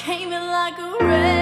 came in like a wreck.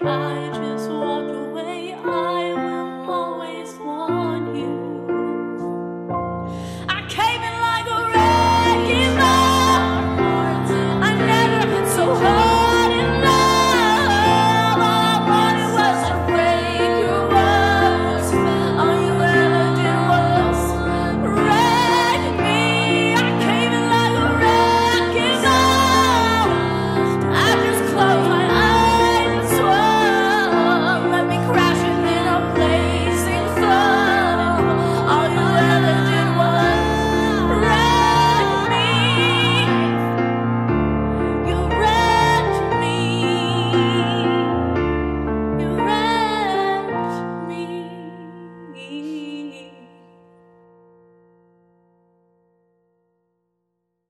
the eye.